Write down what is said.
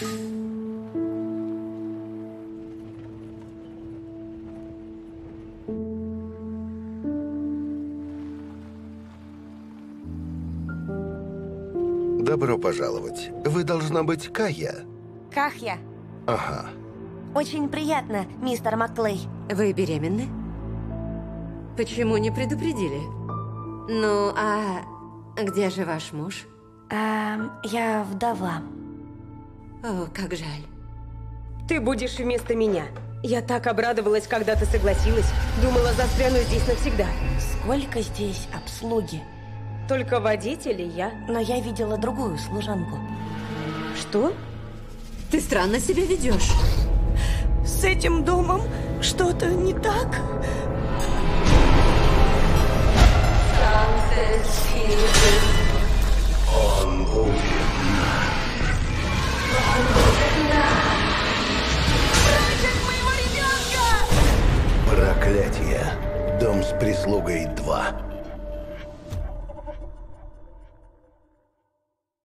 Добро пожаловать. Вы должна быть Кая. Кахья. Ага. Очень приятно, мистер Макклей. Вы беременны? Почему не предупредили? Ну, а где же ваш муж? А, я вдова. О, как жаль. Ты будешь вместо меня. Я так обрадовалась, когда ты согласилась. Думала, застряну здесь навсегда. Сколько здесь обслуги? Только водитель и я. Но я видела другую служанку. Что? Ты странно себя ведешь. С этим домом что-то не так? С прислугой 2.